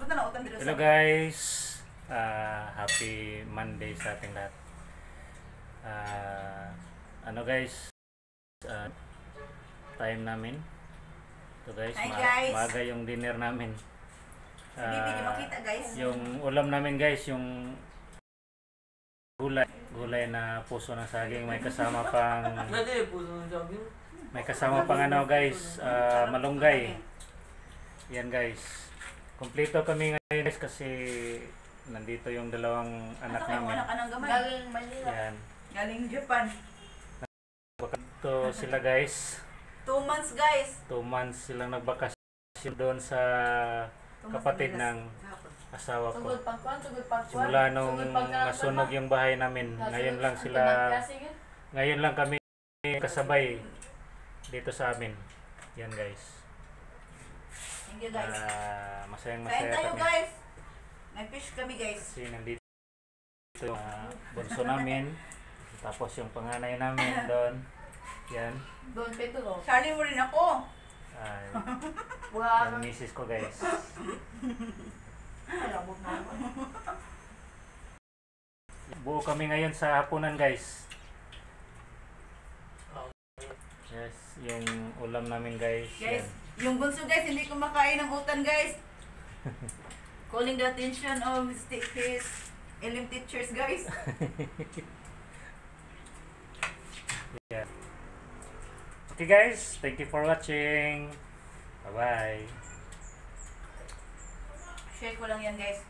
Hello guys, Ah, happy Monday sa ating lahat. Ah, ano guys, Ah, time namin. Ito guys, Hi, ma- guys. maaga yung dinner namin. Ah, makita guys. yung ulam namin guys, yung gulay, gulay na puso ng saging, may kasama pang may kasama pang ano guys, ah, malunggay. Yan guys. Kumpleto kami ngayon guys kasi nandito yung dalawang anak kayo, namin. anak ka ng gamay. Galing Manila. Yan. Galing Japan. Ito sila guys. Two months guys. Two months silang nagbakasyon doon sa Two months kapatid na ng asawa ko. Tugod pangkuan, tugod pangkuan. Simula nung nasunog yung bahay namin. Nasunog Ngayon lang ang sila, pinagklase yun. ngayon lang kami kasabay dito sa amin. Yan guys. Thank you guys. Ah, masayang Kain masaya tayo kami. guys. Nag-fish kami guys. Kasi nandito yung bunso namin. Tapos yung panganay namin doon. Yan. Don Pedro. Sali mo rin ako. Ah, Buha yung misis ko guys. Buo kami ngayon sa hapunan guys. Yes, yung ulam namin guys. Guys, Yan. yung bunso guys, hindi kumakain ng utan guys. Calling the attention of his LM teachers guys. Yeah. Okay guys, thank you for watching. Bye-bye. Share ko lang yan guys.